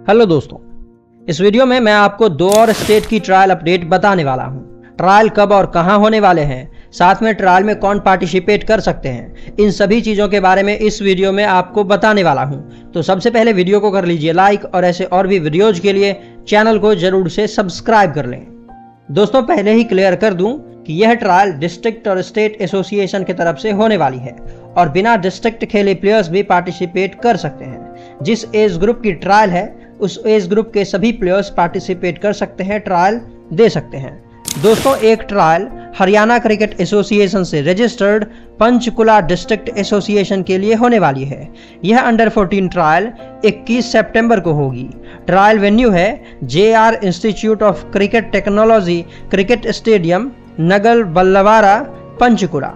Hello दोस्तों, इस video में मैं आपको दो और स्टेट की ट्रायल अपडेट बताने वाला हूँ। ट्रायल कब और कहाँ होने वाले हैं, साथ में ट्रायल में कौन पार्टिसिपेट कर सकते हैं, इन सभी चीज़ों के बारे में इस वीडियो में आपको बताने वाला हूँ। तो सबसे पहले वीडियो को कर लीजिए लाइक और ऐसे और भी वीडियोज़ के लिए चैनल को ज़रूर से सब्सक्राइब कर लें। दोस्तों, पहले ही क्लियर कर दूँ कि यह ट्रायल डिस्ट्रिक्ट और स्टेट एसोसिएशन की तरफ़ से होने वाली है और बिना डिस्ट्रिक्ट खेले प्लेयर्स भी पार्टिसिपेट कर सकते हैं। जिस एज ग्रुप की ट्रायल है उस एज ग्रुप के सभी प्लेयर्स पार्टिसिपेट कर सकते हैं ट्रायल दे सकते हैं। दोस्तों, एक ट्रायल हरियाणा क्रिकेट एसोसिएशन से रजिस्टर्ड पंचकुला डिस्ट्रिक्ट एसोसिएशन के लिए होने वाली है। यह अंडर 14 ट्रायल 21 सितंबर को होगी। ट्रायल वेन्यू है J R institute of cricket technology cricket stadium Nagal Ballawara, Panchkula.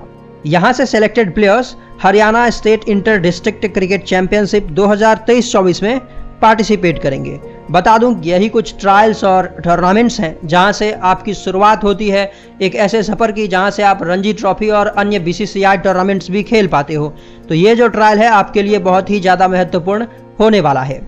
यहाँ से selected players Haryana state inter district cricket championship 2023-24 में पार्टिसिपेट करेंगे। बता दूँ, यही कुछ ट्रायल्स और टूर्नामेंट्स हैं, जहाँ से आपकी शुरुआत होती है, एक ऐसे सफ़र की, जहाँ से आप रणजी ट्रॉफी और अन्य बीसीसीआई टूर्नामेंट्स भी खेल पाते हो। तो ये जो ट्रायल है, आपके लिए बहुत ही ज़्यादा महत्वपूर्ण होने वाला है।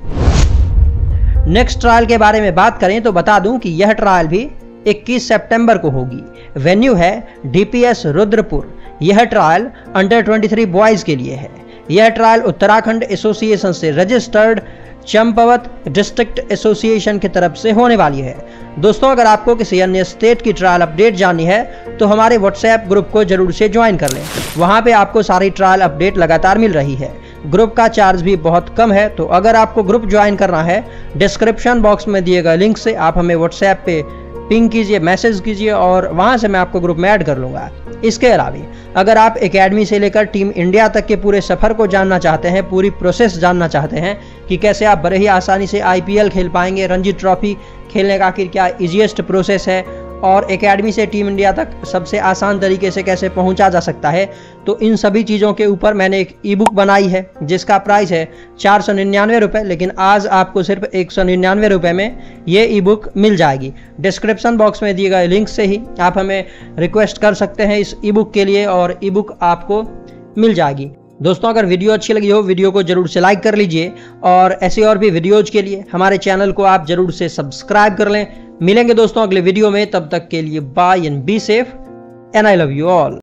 नेक्स्ट ट्रायल के बारे में बात करें तो बता दूँ कि यह ट्रायल भी 21 सितंबर को होगी। वेन्यू है डीपीएस रुद्रपुर। यह ट्रायल अंडर 23 बॉयज़ के लिए है। यह ट्रायल उत्तराखंड एसोसिएशन से रजिस्टर्ड चंपावत डिस्ट्रिक्ट एसोसिएशन की तरफ़ से होने वाली है। दोस्तों, अगर आपको किसी अन्य स्टेट की ट्रायल अपडेट जाननी है तो हमारे व्हाट्सएप ग्रुप को ज़रूर से ज्वाइन कर लें। वहाँ पे आपको सारी ट्रायल अपडेट लगातार मिल रही है। ग्रुप का चार्ज भी बहुत कम है तो अगर आपको ग्रुप ज्वाइन करना है, डिस्क्रिप्शन बॉक्स में दिए गए लिंक से आप हमें व्हाट्सएप पे पिंग कीजिए मैसेज कीजिए और वहाँ से मैं आपको ग्रुप में ऐड कर लूँगा। इसके अलावा, अगर आप एकेडमी से लेकर टीम इंडिया तक के पूरे सफ़र को जानना चाहते हैं, पूरी प्रोसेस जानना चाहते हैं कि कैसे आप बड़े ही आसानी से आईपीएल खेल पाएँगे, रणजी ट्रॉफी खेलने का आखिर क्या ईजिएस्ट प्रोसेस है और एकेडमी से टीम इंडिया तक सबसे आसान तरीके से कैसे पहुँचा जा सकता है तो इन सभी चीज़ों के ऊपर मैंने एक ई बुक बनाई है, जिसका प्राइस है चार सौ निन्यानवे रुपये लेकिन आज आपको सिर्फ़ एक सौ निन्यानवे रुपये में ये ई बुक मिल जाएगी। डिस्क्रिप्शन बॉक्स में दिए गए लिंक से ही आप हमें रिक्वेस्ट कर सकते हैं इस ई बुक के लिए और ई बुक आपको मिल जाएगी। दोस्तों, अगर वीडियो अच्छी लगी हो, वीडियो को ज़रूर से लाइक कर लीजिए और ऐसे और भी वीडियोज़ के लिए हमारे चैनल को आप ज़रूर से सब्सक्राइब कर लें। मिलेंगे दोस्तों अगले वीडियो में, तब तक के लिए bye and be safe and I love you all